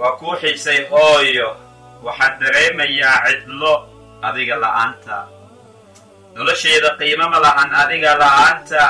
waa kuu xiisay hooyo. Waxaad dareemayaa cidlo adiga la'aanta. Nolosheeda qiimo ma lahan adiga la'aanta.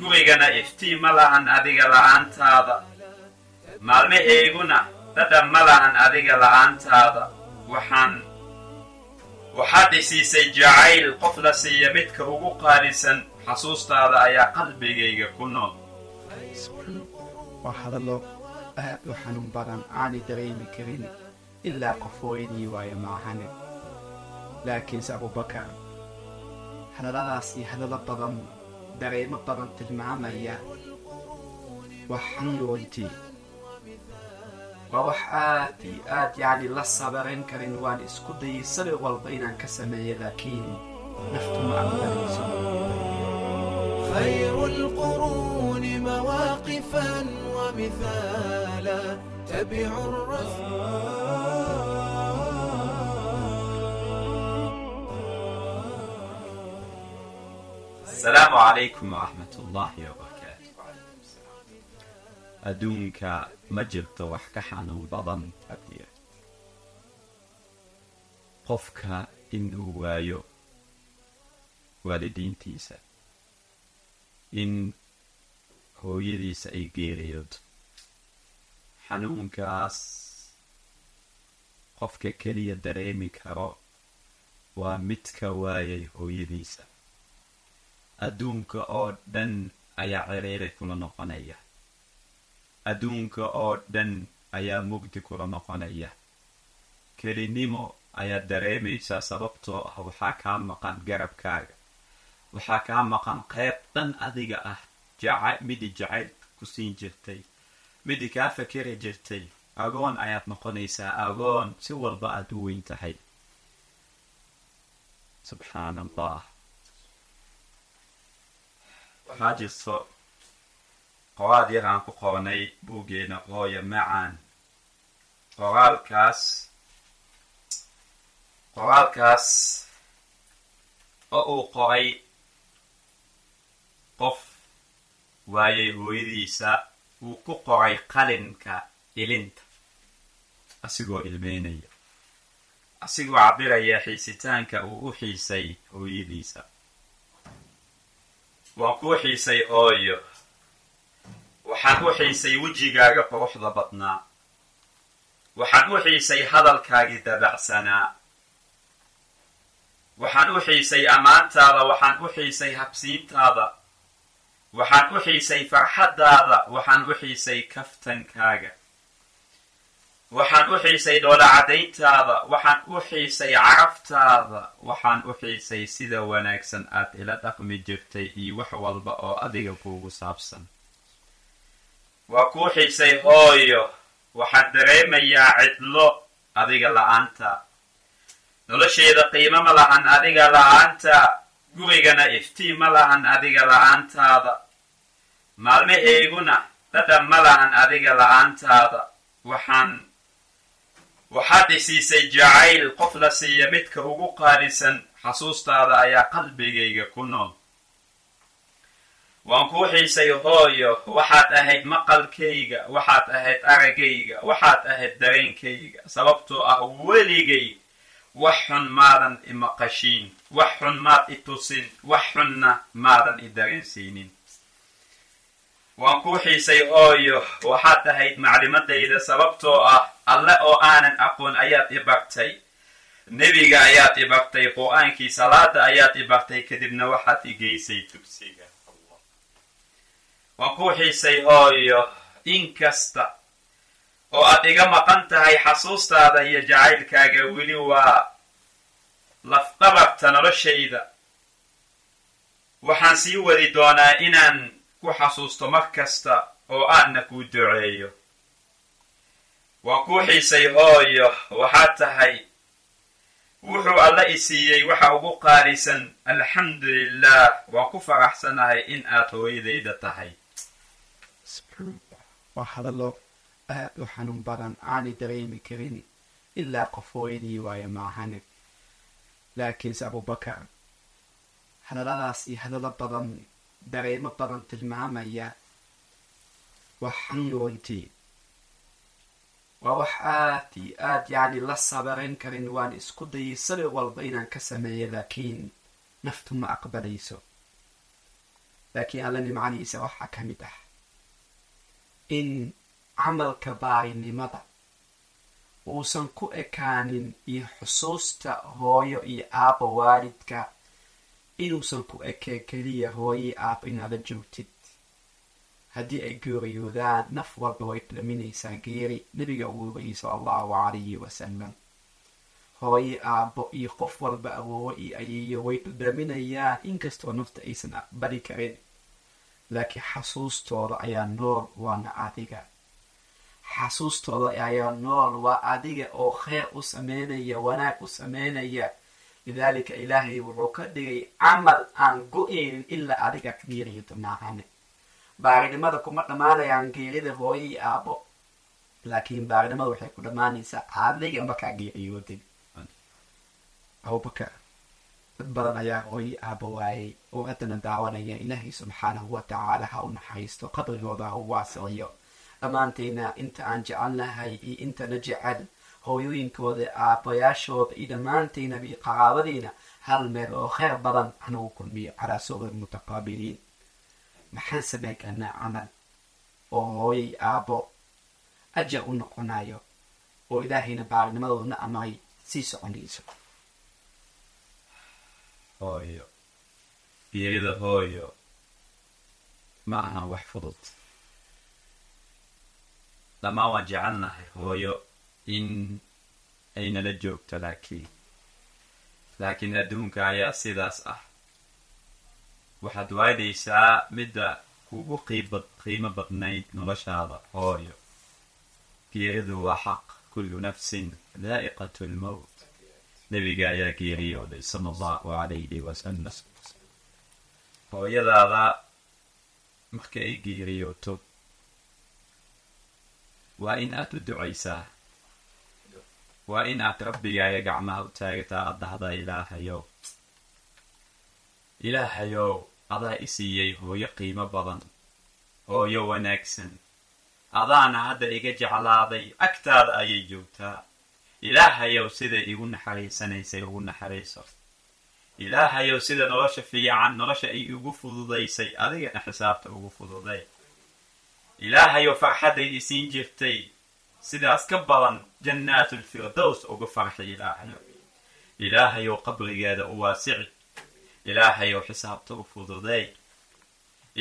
Gurigana iftiin ma lahan adiga la'aantaada. Maalmaheeguna dhadhan ma lahan adiga la'aantaada. Waxaan waxaad isiisay jacayl. Qof la siiya midka ugu qaalisan xasuustaada ayaa qalbigayga ku nool آب حنبرم على دريم كرين إلا قفويني ويا ما ويماهن لكن سأبو بكر حنا رأسي حنا لبضم دريم بضم تلمعمية وحن يولتي وروح آتي آتي يعني للصبرين كرين وان إسكدي سري والبين كسمي لكن نفتم أبدا خير القرون. تأليفا ومثالا تبع الرسول. السلام عليكم ورحمة الله وبركاته. أدونك مجد توحك حانو بضم أبدير قفك إنه وايو. والدين تيسا إن hooyadiisa ay geeriyoodo xanuunkaas qofka keliya dareemi karo waa midka waayay hooyadiisa. Adduunka oo dhan ayaa ciriiri kula noqonaya. Adduunka oo dhan ayaa mugdi kula noqonaya. Kelinimo ayaad dareemaysaa sababtoo ah waxaa kaa maqan garabkaaga. Waxaa kaa maqan qayb dhan adiga ah jaca midi jacayl ku siin jirtay midi kaa fakeri jirtay agoon ayaad noqonaysaa agoon si walba aad u weyn tahay subxaan allah waxaa jirto qoraal yar aan ku qornay buuggeena hooya macaan qoraalkaas qoraalkaas oo uu qoray qof waayay hooyadiisa wuu ku qoray qalinka ilinta. Asigoo ilmeynaya. Asigoo cabiraya xiisitaanka uu u xiisay hooyadiisa. Waan kuu xiisay hooyo waxaan u xiisay wejigaaga quruxda badnaa. Waxaan u xiisay hadalkaagii dabacsanaa. Waxaan u xiisay ammaantaada waxaan u xiisay habsiintaada waxaan u xiisay farxaddaada waxaan u xiisay kaftankaaga. Waxaan u xiisay dhoolacadayntaada waxaan u xiisay carabtaada waxaan u xiisay sida wanaagsan aad ila dhaqmi jirtay iyo wax walba oo adiga kuugu saabsan. Waa kuu xiisay hooyo waxaan dareemayaa cidlo adiga la'aanta. Nolosheeda qiimo ma lahan adiga la'aanta. Gurigana iftiin ma lahan adiga la'aantaada maalmaheeguna dhadhan ma lahan adiga la'aantaada. Waxaan waxaad isiisay jacayl qof la siiya midka ugu qaalisan xasuustaada ayaa qalbigayga ku nool. Waan kuu xiisay hooyo waxaad ahayd maqalkayga waxaad ahayd aragayga waxaad ahayd dareenkayga. Sababtoo ah weligay wax xun maadan imaqashiin wax xun maad i tusin wax xunna maadan i dareensiinin waan kuu xiisay hooyo waxaad ahayd maclimadayda sababtoo ah alle oo aanan aqoon ayaad i bartay nebiga ayaad i bartay qur'aankii salaada ayaad i bartay kadibna waxaad i geysay tugsiga waan kuu xiisay hooyo inkasta oo aad iga maqan tahay xasuustaada iyo jacaylkaaga weli waa lafdhabarta noloshayda. Waxaan sii wadi doonaa inaan ku xasuusto mar kasta oo aadna kuu duceeyo. Waan kuu xiisay hooyo waxaad tahay. Wuxuu alla i siiyey waxa ugu qaalisan alxamdu lilah waan ku faraxsanahay in aad hooyadayda tahay. Waa hadallo aad u xanuun badan aanay dareemi karin ilaa qof hooyadii waayo maahane laakiinse abubakar hadalladaas iyo hadallo badan dareemo badan tilmaamaya waa xanuuntii waa wax aad iyo aad yacni la sabaran karin waan isku dayay sabi walba inaan ka sameeyo laakiin naftu ma aqbalayso laakiin alla nimcadiisa waxaa ka mid ah in camalka baarinimada uusan ku ekaanin iyo xusuusta hooyo iyo aabba waalidka inuusan ku ekeen keliya hooyo iyo aabba inaada joogtid haddii ay geeriyoodaan naf walba way dhaminaysaa geeri nebiga weriyi sala allahu calayhi wasalam hooyo aabbo iyo qof walba awoowo iyo ayeeyo way dhaminayaan inkastoo nafta aysan aqbali karin laakiin xasuustooda ayaa nool waana adiga. Xasuustooda ayaa nool waa adiga oo kheer u sameynaya wanaag u sameynaya lidaalika ilaahay wuxuu ka dhigay camal aan go-eynin ilaa adiga geeriyada maahane baarinimada kuma dhammaanayaan geerida hooyo iyo aabbo. Laakiin baarinimada waxay ku dhammaanaysaa adiga markaa geeriyooday abubakar dad badan ayaa hooyo aabbo waayay oo haddana daawanaya ilaahay subxaanahu wa tacaala ha u naxariisto qabrigooda ha u waasiciyo dhammaantayna inta aan jecelnahay iyo intana jecel hooyooyinkooda aabbayaashooda iyo dhammaantayna iyo qaraabadiina hal meel oo kheyr badan hanagu kulmiyo. Caraasooda mutaqaabiliin. Maxaan samayn karnaa camal oo hooyay aabbo ajar u noqonayo oo ilaahayna baarinimadoodna amray sii soconayso hooyo. Geerida hooyo. Ma aha wax fudud. Dhammaan waan jecelnahay hooyo in ay nala joogto laakiin laakiin adduunka ayaa sidaas ah waxaad waadaysaa midda kugu qiimo badnayd noloshaada hooyo geeridu waa xaq kullu nafsin daa'iqatu lmowt nebiga ayaa geeriyooday sala allahu calayhi wasalam hooyadaada marka ay geeriyooto waa in aad u ducaysaa waa in aad rabbigaaga gacmaha u taagataa aad dhahda ilaahayow ilaahayow adaa i siiyey hooyo qiimo badan hooyo wanaagsan adaana hadda iga jeclaaday agtaada ayay joogtaa ilaahayow sida igu naxariisanaysay ugu naxariiso ilaahayow sida nolosha fiican nolosha ay igu fududaysay adigana xisaabta ugu fududay ilaahayow farxaddaydii siin jirtay sidaas ka badan jannaatulfirdows uga farxay ilaahayow ilaahayow qabrigeeda u waasici ilaahayow xisaabta u fududay.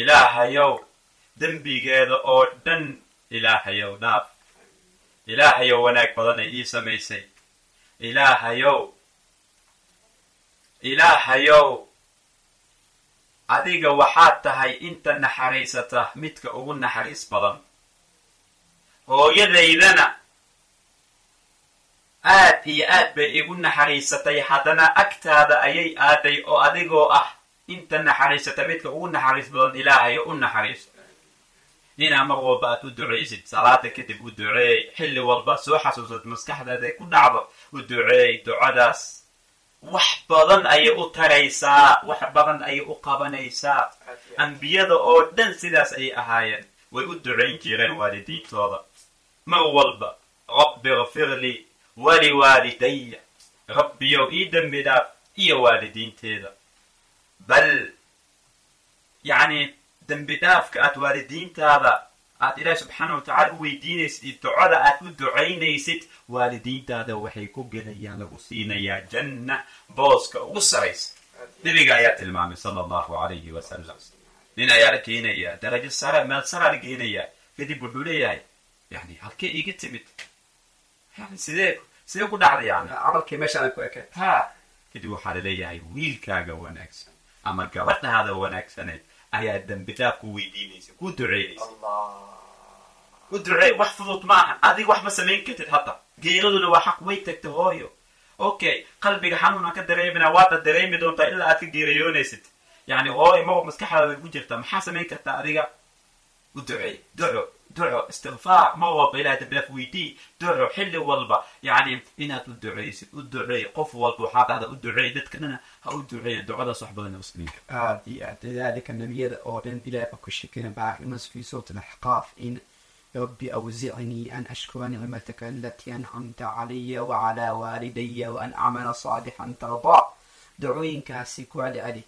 Ilaahayow dembigeeda oo dhan ilaahayow dhaaf. Ilaahayow wanaag badan ay ii samaysay. Ilaahayow ilaahayow adiga waxaad tahay inta naxariisata midka ugu naxariis badan hooyadaydana aad iyo aad bay igu naxariisatay. Haddana agtaada ayay aaday oo adigoo ah inta naxariisata midka ugu naxariis badan ilaahayo u naxariiso inaa mar walba aad u ducaysid salaada kadib u duceey xilli walba soo xasuusad maskaxdaada ku dhacdo u duceey ducadaas. Wax badan ayay u taraysaa wax badan ayay u qabanaysaa. Ambiyada oo dhan sidaas ayay ahaayeen. Way u ducayn jireen waalidiintooda mar walba rabbi kfir lii waliwaalidaya rabbiyow ii dembi dhaaf iyo waalidiinteeda bal yacni dembi dhaafka aad waalidiintaada aad ilaahi subxaana watacala u weydiinaysid iyo ducada aad u ducaynaysid waalidiintaada waxay ku gelayaan lagu siinayaa janna booska ugu saraysa nebiga ayaa tilmaamay sala allahu calayhi wasalam nin ayaa la geenayaa darajo sare meel saraa la geenayaa kadib wuxuu leeyahay yani halkee iga timid yani sidee sidee ku dhacday yani camalkii meeshaan ku ekeen ha kadib waxaa la leeyahay wiilkaaga wanaagsan ama gabadhaada wanaagsaneed ayaa dembi dhaaf ku weydiinaysa ku duceynaysa ku duceey wax fudud ma ahan adig wax ma samayn kartid hadda geeraduna waa xaq way tagta hooyo okay qalbiga xanuuna ka dareemina waada dareemi doontaa ilaa aad ka geerayoonaysid yani hooyo ma maskaxdaada ku jirtaa maxaa samayn kartaa adiga u duceey duco duco istikfaar mar walba ilahay dambi dhaaf weydii duco xilli walba yani inaad u duceysid u duceey qof walba waxaa dhahda u duceey dadkanana ha u duceeya ducadaas wax badan muslimiinka aad iyo aad lidaalika nebiyada oo dhan ilaah baa ku shekina baaqimas fi suurat alaxqaaf in ربي أوزعني أن أشكر نعمتك التي أنعمت علي وعلى والدي وأن أعمل صالحا ترضاه دعوينkaasi ku celi celi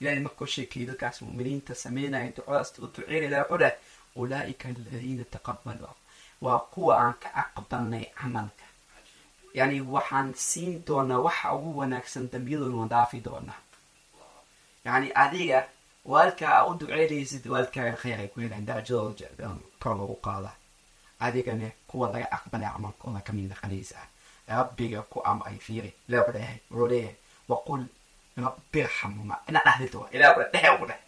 ilaahay markuu sheekayay dadkaas mu'miniinta sameynaya ducadaas u duceyn ilaa cule ulaa'ika aladiina taqabaluu waa kuwa aan ka aqbalnay camalka yani waxaan siin doonaa waxa ugu wanaagsan dambiyaduna waan dhaafi doonaa yani adiga waalkaa u duceynaysid waalkaaga khayr ay ku helaan darajadooda kor lagu qaada adigana kuwa laga aqbalay camalkooda ka mid naqanaysa rabbiga ku amray fiiri ilaa wuxuu leeyahay waqul rabbi irxamhuma ina dhahdito ilaa wuxuu dhehe ugu dheh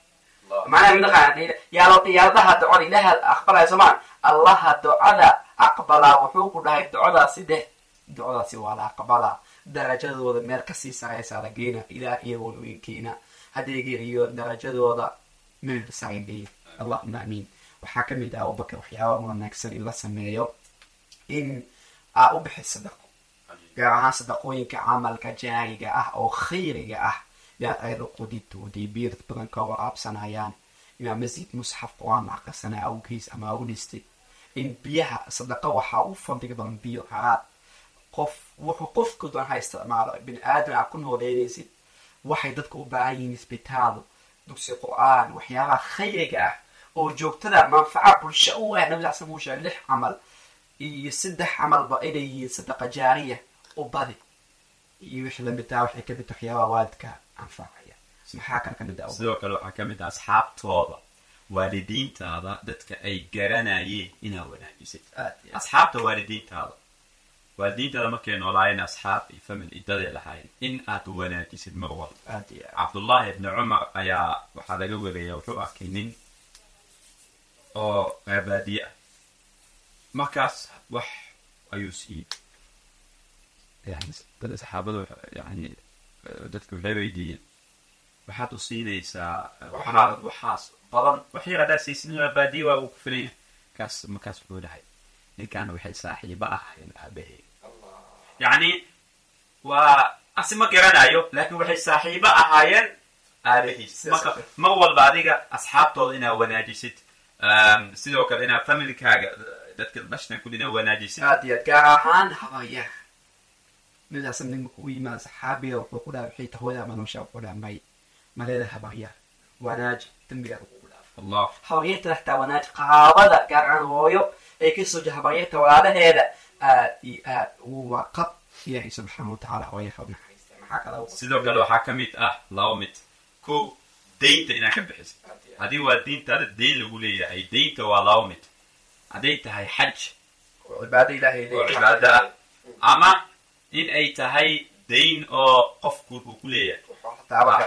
macnaha midaqaan yaalo yaadaha ducada ilaaha aqbalaya somaan allaha ducada aqbalaa wuxuu ku dhahay ducadaasi deh ducadaasi waa la aqbalaa darajadooda meel ka sii saraysaa la geena ilaah iyagoo weynkeena hadday geeriyo darajadooda meel sare geeya allahuma amiin. Waxaa ka mid ah abubakar waxyaaba wanaagsan in la sameeyo in aa u bixi sadaqo. Gaar ahaan sadaqooyinka camalka jaariga ah oo khayriga ah yaad ayada qudidooday biir badan ka waraabsanayaan inaa masjid musxaf qur'aan aqrisanaa awgiis ama au dhistay in biyaha sadaqa waxaa u fadliga badan biyo haraad qof wuxuu qofku doon ha isticmaalo bini aadam aa ku nooleynaysid waxay dadka u baahan yihiin isbitaal dugsi qur'aan waxyaabaha khayriga ah oo joogtada manfaca bulsho u ah nabi sal muusha lix camal iyo saddex camalba inay yihiin sadaqa jaariya u badi iyo wixii la mid taha waxay ka mid waxyaabaha waalidka anfacaya maxaa kale ah sidoo kale waxaa ka mid ah asxaabtooda waalidiintaada dadka ay garanayeen inaa wanaajisid asxaabta waalidiintaada waalidiintaada markay noolaayeen asxaab iyo family daday lahayn in aad wanaajisid mar walba cabdullaahi ibni cumar ayaa waxaa laga waraya wuxuu arkay nin oo reebaadiye ah markaas wax ayuu siiyey saxaabadu yani dadka waxay weydiiyeen waxaad u siinaysaa waxaa waxaas badan wax yar haddaad siisin reebaadiye waa uu ku filaya kaas markaas wuxuu dhahay. Ninkaana waxay saaxiibo ahayn aabahey yacni waa asi ma garanayo laakiin waxay saaxiibo ahaayeen. Aabahiis mar walba adiga asxaabtooda inaad wanaajisid. Um, sidoo kale inaad familykaaga dadka dhashtan kulli inaad wanaajisid. Aad iyo aad gaar ahaan habayaha midaas nin markuu u yimaado saxaabiga wuxuu ku dhaha waxay tahooda manosha wuxuu dhaha may maleeda habayaha wanaaji dembigaada kugu dhaafo allah habaryarta hataa wanaaji qaabada hooyo ay ka soo jeeda habaryarta walaalaheeda aad iyo aad ugu waaqab ilaahay subxaana watacaala u naxariista maxaa kala sidoo kale waxaa ka mid ah laba mid ko daynta inaad ka bixisid haddii waa diintaada dayn lagu leeyahay daynta waa laba mid hadday tahay xaj cibaado ilaahay oo cibaado ah ama in ay tahay dayn oo qofku uu ku leeyahay.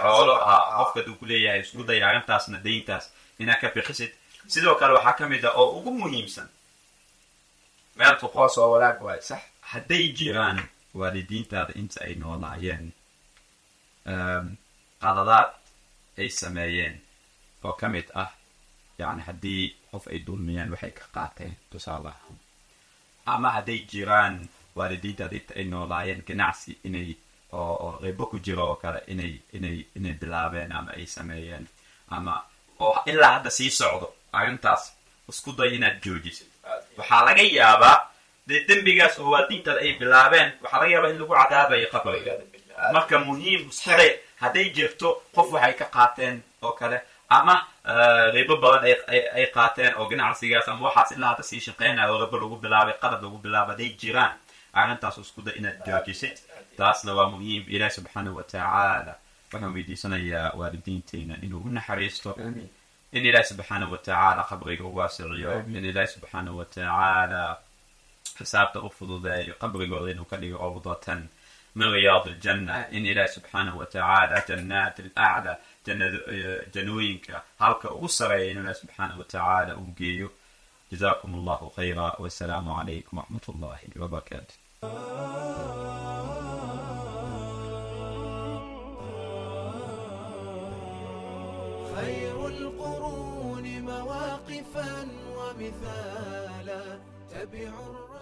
Xoolo ah qofka duu ku leeyahay isku daya arrintaasna dayntaas inaad ka bixisid sidoo kale waxaa ka mid ah oo ugu muhiimsan. Meel tuqo hoos oo wanaag waay sax. Hadday jiraan waalidiintaada inta ay noolaayeen um, qaladaad ay sameeyeen oo ka mid ah yani haddii qof ay dulmiyeen waxay ka qaateen tusaale ahaan. Ama hadday jiraan waalidiintaada inta ay noolaayeen ganacsi inay oo ribo ku jiro oo kale inay inay inay bilaabeen ama ay sameeyeen ama oo ilaa hadda sii socdo arrintaas isku day inaad joojisid waxaa laga yaabaa dee dembigaas oo waalidiintaada ay bilaabeen waxaa laga yaabaa in lagu cadaabayo qabriga marka muhiim xire hadday jirto qof waxay ka qaateen oo kale ama ribo badan ay- qaateen oo ganacsigaas ama waxaas ilaa hadda sii shaqeynaya oo ribo lagu bilaabay qalad lagu bilaabay hadday jiraan arrintaas isku day inaad joojisid taasna waa muhiim ilaah subxaanahu watacaala waxaan weydiisanayaa waalidiinteena inuu u naxariisto amiin in ilaah subxaanahu watacaala qabriga u waasiciyo in ilaah subxaanahu watacaala xisaabta u fududeeyo qabrigooda inuu ka dhigo rawdatan min riyaad aljanna in ilaah subxaanahu watacaala jannaat alacla jannada eh, jannooyinka halka ugu sareeya in ilaah subxaanahu watacaala uu geeyo جزاكم الله خيرا والسلام عليكم ورحمة الله وبركاته خير القرون مواقفا ومثالا تبع الرسول